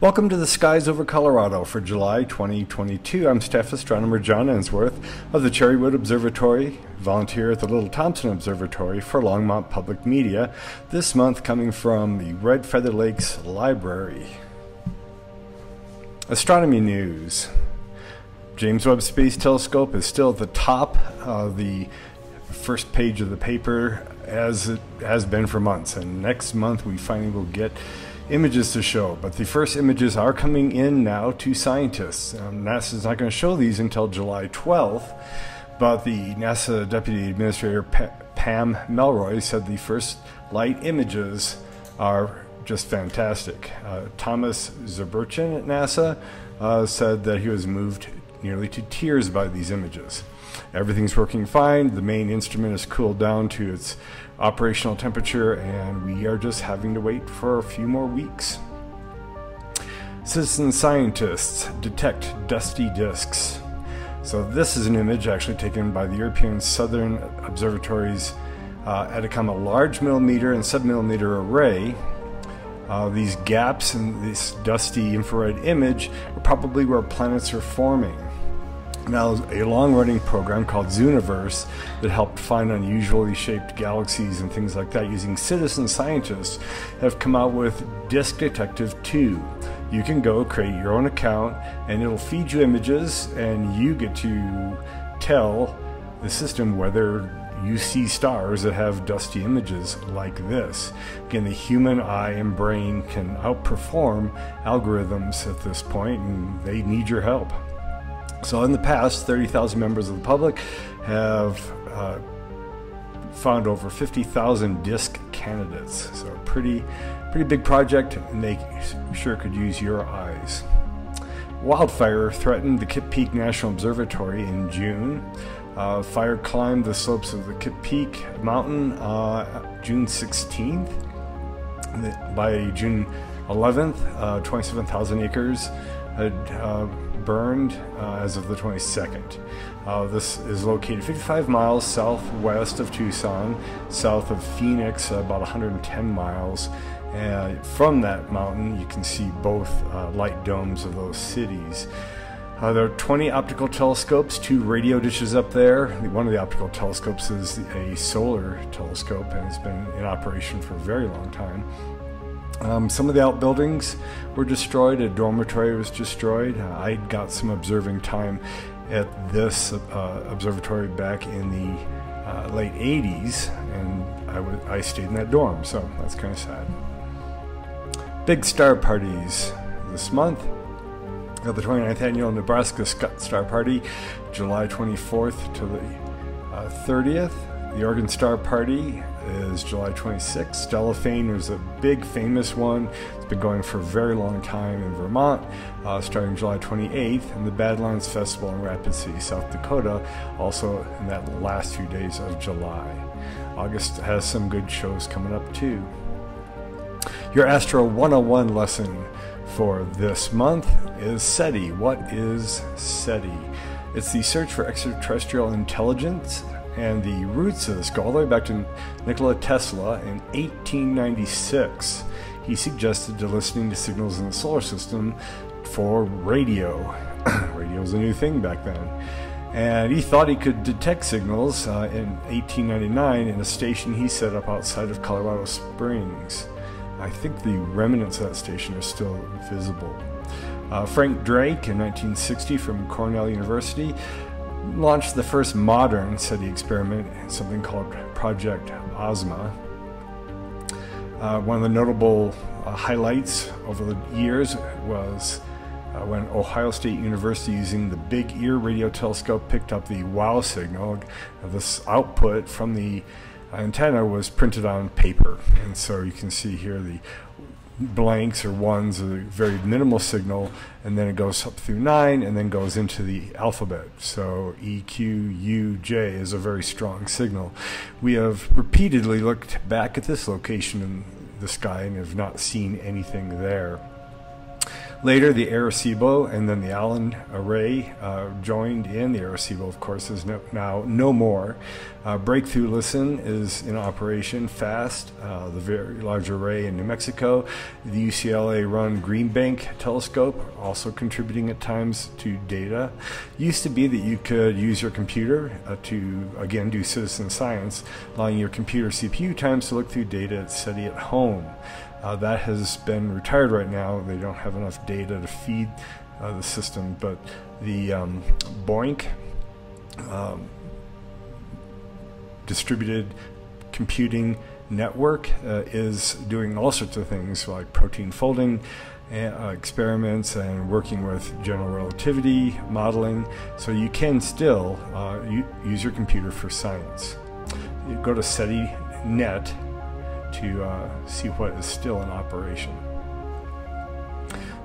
Welcome to the Skies Over Colorado for July 2022. I'm Staff Astronomer John Ensworth of the Cherrywood Observatory, volunteer at the Little Thompson Observatory for Longmont Public Media, this month coming from the Red Feather Lakes Library. Astronomy news. James Webb Space Telescope is still at the top of the first page of the paper as it has been for months, and next month we finally will get images to show, but the first images are coming in now to scientists. Um, NASA is not going to show these until July 12th, but the NASA Deputy Administrator pa- Pam Melroy said the first light images are just fantastic. Uh, Thomas Zurbuchen at NASA uh, said that he was moved nearly to tears by these images. Everything's working fine. The main instrument has cooled down to its operational temperature, and we are just having to wait for a few more weeks. Citizen scientists detect dusty disks. So, this is an image actually taken by the European Southern Observatory's uh, Atacama Large Millimeter and Submillimeter Array. Uh, these gaps in this dusty infrared image are probably where planets are forming. Now, a long running program called Zooniverse that helped find unusually shaped galaxies and things like that using citizen scientists have come out with Disk Detective 2. You can go create your own account and it'll feed you images, and you get to tell the system whether you see stars that have dusty images like this. Again, the human eye and brain can outperform algorithms at this point, and they need your help. So, in the past, 30,000 members of the public have uh, found over 50,000 disc candidates. So, pretty, pretty big project, and they sure could use your eyes. Wildfire threatened the Kitt Peak National Observatory in June. Uh, fire climbed the slopes of the Kitt Peak Mountain uh, June 16th. By June 11th, uh, 27,000 acres had uh, burned uh, as of the 22nd. Uh, this is located 55 miles southwest of Tucson, south of Phoenix, about 110 miles. And from that mountain, you can see both uh, light domes of those cities. Uh, there are 20 optical telescopes, two radio dishes up there. One of the optical telescopes is a solar telescope and it's been in operation for a very long time. Um, some of the outbuildings were destroyed. A dormitory was destroyed. Uh, I got some observing time at this uh, observatory back in the uh, late 80s, and I, stayed in that dorm, so that's kind of sad. Big star parties this month. The 29th annual Nebraska Star Party, July 24th to the 30th. The Oregon Star Party is July 26th. Stellafane was a big famous one. It's been going for a very long time in Vermont, uh, starting July 28th, and the Badlands Festival in Rapid City, South Dakota, also in that last few days of July. August has some good shows coming up too. Your Astro 101 lesson for this month is SETI. What is SETI? It's the search for extraterrestrial intelligence and the roots of this go all the way back to Nikola Tesla in 1896. He suggested to listening to signals in the solar system for radio. radio was a new thing back then. And he thought he could detect signals uh, in 1899 in a station he set up outside of Colorado Springs. I think the remnants of that station are still visible. Uh, Frank Drake in 1960 from Cornell University launched the first modern SETI experiment, something called Project Ozma. Uh, one of the notable uh, highlights over the years was uh, when Ohio State University, using the Big Ear radio telescope, picked up the WOW signal. This output from the antenna was printed on paper, and so you can see here the blanks or ones a very minimal signal, and then it goes up through nine and then goes into the alphabet. So E, Q, U, J is a very strong signal. We have repeatedly looked back at this location in the sky and have not seen anything there. Later, the Arecibo and then the Allen Array uh, joined in. The Arecibo, of course, is no, now no more. Uh, Breakthrough Listen is in operation fast, uh, the very large array in New Mexico. The UCLA run Green Bank telescope, also contributing at times to data. Used to be that you could use your computer uh, to, again, do citizen science, allowing your computer CPU times to look through data at SETI at home. Uh, that has been retired right now. They don't have enough data to feed uh, the system, but the um, BOINC um, distributed computing network uh, is doing all sorts of things like protein folding uh, experiments and working with general relativity modeling. So you can still uh, use your computer for science. You go to SETI.net to uh, see what is still in operation.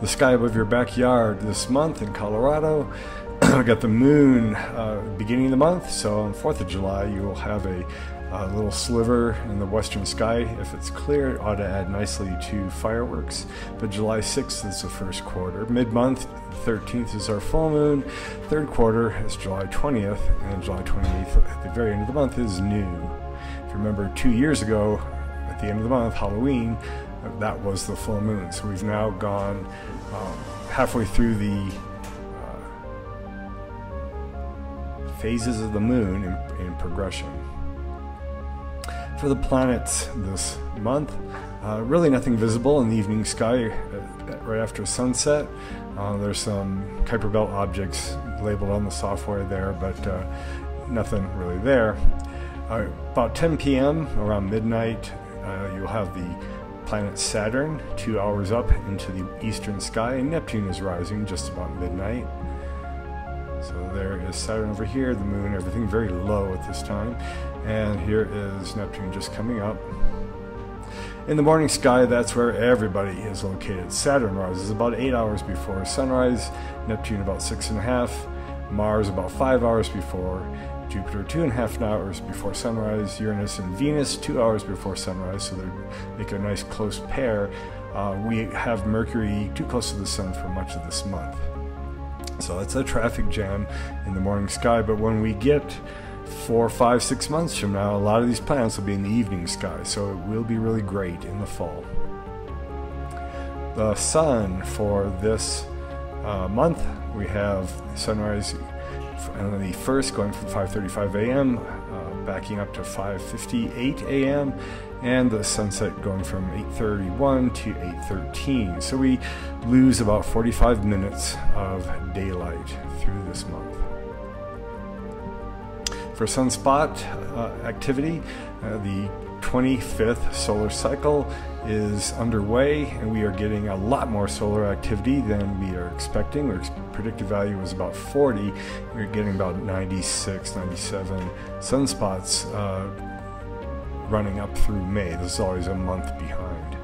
The sky above your backyard this month in Colorado. we got the moon uh, beginning of the month, so on 4th of July you will have a, a, little sliver in the western sky. If it's clear, it ought to add nicely to fireworks. But July 6th is the first quarter. Mid month, 13th is our full moon. Third quarter is July 20th, and July 28th at the very end of the month is new. If you remember, two years ago, at the end of the month, Halloween, that was the full moon. So we've now gone um, halfway through the uh, phases of the moon in, in, progression. For the planets this month, uh, really nothing visible in the evening sky uh, right after sunset. Uh, there's some Kuiper Belt objects labeled on the software there, but uh, nothing really there. Uh, about 10 p.m., around midnight, uh, you'll have the planet Saturn two hours up into the eastern sky, and Neptune is rising just about midnight. So there is Saturn over here, the moon, everything very low at this time. And here is Neptune just coming up. In the morning sky, that's where everybody is located. Saturn rises about eight hours before sunrise, Neptune about six and a half, Mars about five hours before, Jupiter two and a half hours before sunrise, Uranus and Venus two hours before sunrise, so they make a nice close pair. Uh, we have Mercury too close to the Sun for much of this month. So it's a traffic jam in the morning sky, but when we get four, five, six months from now, a lot of these planets will be in the evening sky, so it will be really great in the fall. The Sun for this uh, month, we have sunrise and the first going from 5:35 a.m. Uh, backing up to 5:58 a.m. and the sunset going from 8:31 to 8:13. So we lose about 45 minutes of daylight through this month. For sunspot uh, activity, uh, the 25th solar cycle is underway, and we are getting a lot more solar activity than we are expecting. Our predicted value was about 40. We're getting about 96, 97 sunspots uh, running up through May. This is always a month behind.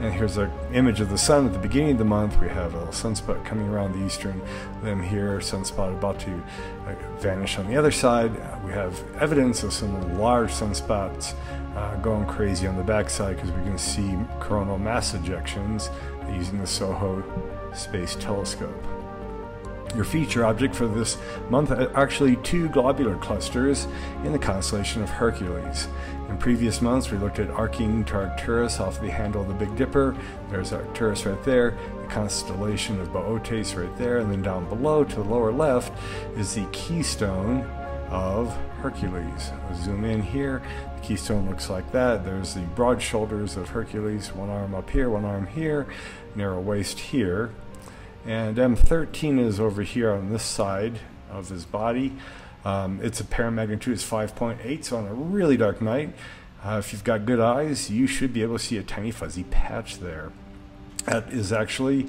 And here's an image of the sun at the beginning of the month. We have a sunspot coming around the eastern limb here, sunspot about to uh, vanish on the other side. We have evidence of some large sunspots uh, going crazy on the backside because we can see coronal mass ejections using the SOHO Space Telescope. Your feature object for this month are actually two globular clusters in the constellation of Hercules. In previous months, we looked at arcing to Arcturus off the handle of the Big Dipper. There's Arcturus right there, the constellation of Boötes right there, and then down below to the lower left is the keystone of Hercules. I'll zoom in here. Keystone looks like that. There's the broad shoulders of Hercules, one arm up here, one arm here, narrow waist here. And M13 is over here on this side of his body. Um, its apparent magnitude is 5.8, so on a really dark night, uh, if you've got good eyes, you should be able to see a tiny fuzzy patch there. That is actually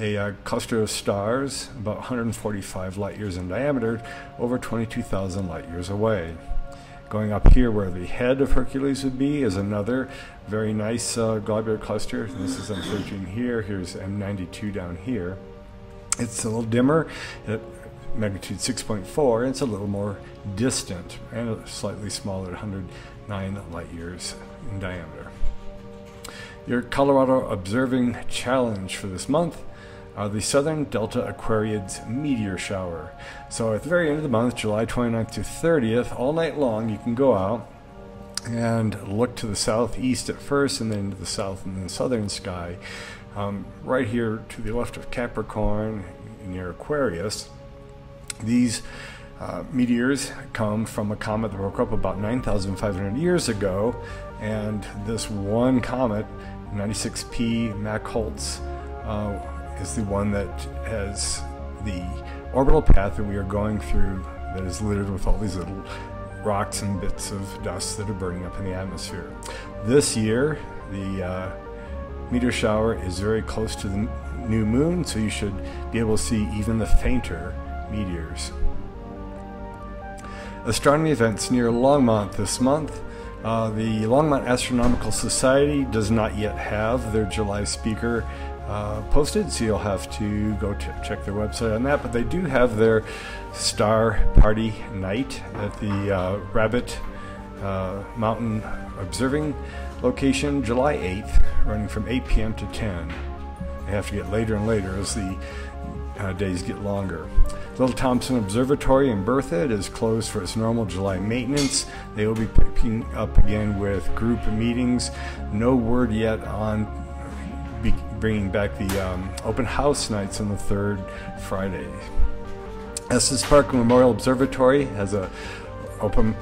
a uh, cluster of stars about 145 light years in diameter over 22,000 light years away. Going up here where the head of Hercules would be is another very nice uh, globular cluster. This is M13 here, here's M92 down here. It's a little dimmer at magnitude 6.4, it's a little more distant and slightly smaller, 109 light years in diameter. Your Colorado Observing Challenge for this month are the Southern Delta Aquariids meteor shower. So at the very end of the month, July 29th to 30th, all night long, you can go out and look to the southeast at first and then to the south and then southern sky. Um, right here to the left of Capricorn near Aquarius, these uh, meteors come from a comet that broke up about 9,500 years ago, and this one comet, 96P Machholz, uh, is the one that has the orbital path that we are going through that is littered with all these little rocks and bits of dust that are burning up in the atmosphere. This year, the uh, meteor shower is very close to the new moon, so you should be able to see even the fainter meteors. Astronomy events near Longmont this month. Uh, the Longmont Astronomical Society does not yet have their July speaker uh, posted, so you'll have to go to check their website on that. But they do have their star party night at the uh, Rabbit uh, Mountain Observing location, July 8th, running from 8 p.m. to 10. They have to get later and later as the uh, days get longer. Little Thompson Observatory in Berthoud is closed for its normal July maintenance. They will be picking up again with group meetings. No word yet on bringing back the um, open house nights on the third Friday. Estes Park Memorial Observatory has a open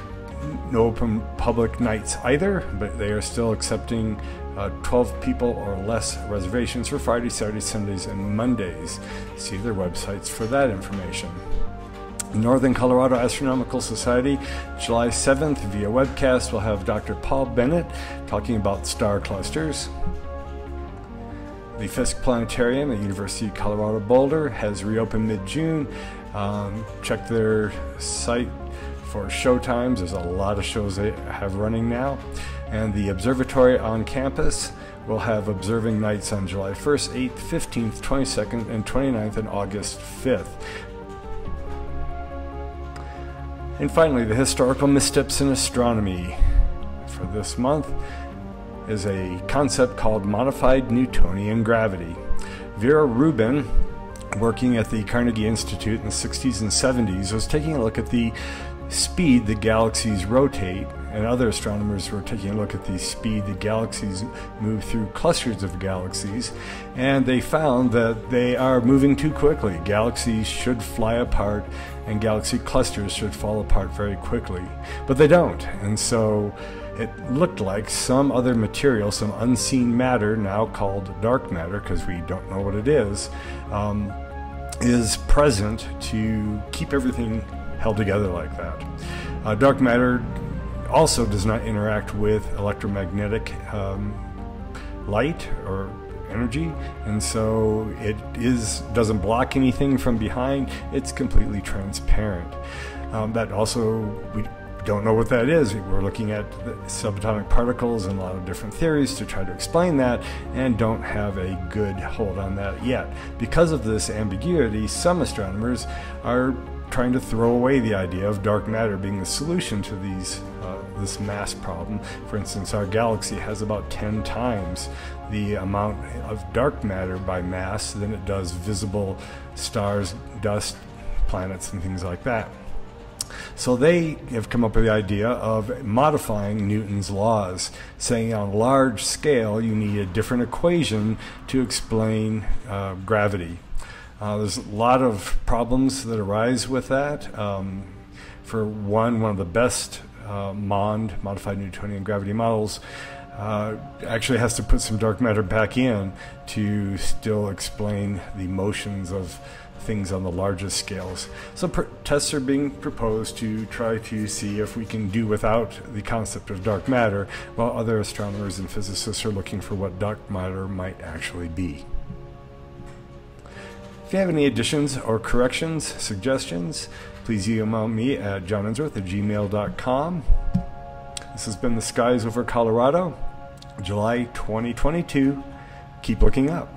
no open public nights either, but they are still accepting uh, 12 people or less reservations for Friday, Saturday, Sundays, and Mondays. See their websites for that information. Northern Colorado Astronomical Society, July 7th via webcast, will have Dr. Paul Bennett talking about star clusters. The Fisk Planetarium at University of Colorado Boulder has reopened mid June. Um, check their site for show times. There's a lot of shows they have running now. And the observatory on campus will have observing nights on July 1st, 8th, 15th, 22nd, and 29th, and August 5th. And finally, the historical missteps in astronomy for this month is a concept called modified Newtonian gravity. Vera Rubin, working at the Carnegie Institute in the 60s and 70s, was taking a look at the speed that galaxies rotate, and other astronomers were taking a look at the speed that galaxies move through clusters of galaxies, and they found that they are moving too quickly. Galaxies should fly apart, and galaxy clusters should fall apart very quickly, but they don't, and so it looked like some other material, some unseen matter, now called dark matter because we don't know what it is, um, is present to keep everything held together like that. Uh, dark matter also does not interact with electromagnetic um, light or energy and so it is doesn't block anything from behind it's completely transparent um, that also we don't know what that is we're looking at subatomic particles and a lot of different theories to try to explain that and don't have a good hold on that yet because of this ambiguity some astronomers are trying to throw away the idea of dark matter being the solution to these uh, this mass problem. For instance, our galaxy has about 10 times the amount of dark matter by mass than it does visible stars, dust, planets, and things like that. So they have come up with the idea of modifying Newton's laws, saying on a large scale you need a different equation to explain uh, gravity. Uh, there's a lot of problems that arise with that. Um, for one, one of the best uh, MOND, modified Newtonian gravity models, uh, actually has to put some dark matter back in to still explain the motions of things on the largest scales. So tests are being proposed to try to see if we can do without the concept of dark matter, while other astronomers and physicists are looking for what dark matter might actually be. If you have any additions or corrections, suggestions, please email me at johnensworth at gmail.com. This has been The Skies Over Colorado, July 2022. Keep looking up.